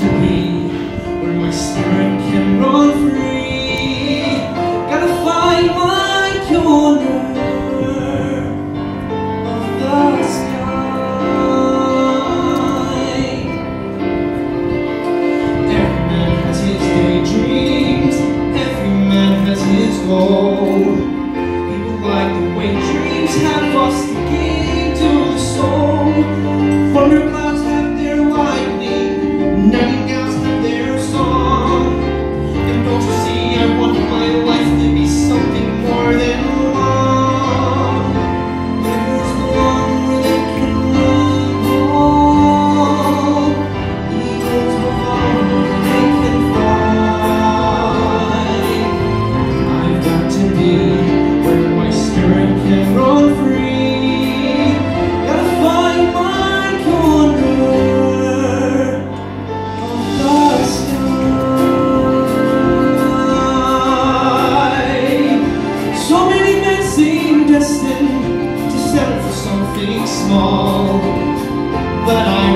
to where my spirit can run free. Gotta find my corner. Every man has his goal small, but I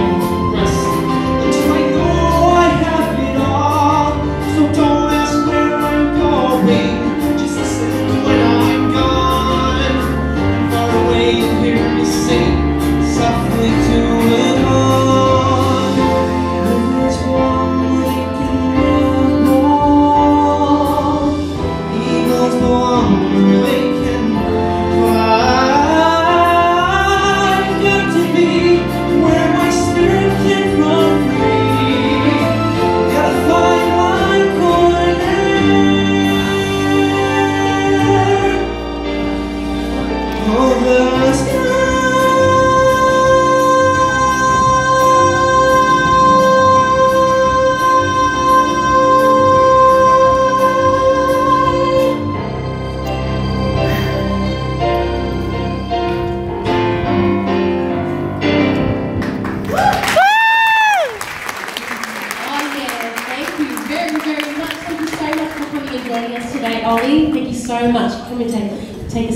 very much. Thank you so much for coming and joining us today, Ollie. Thank you so much for coming to take us.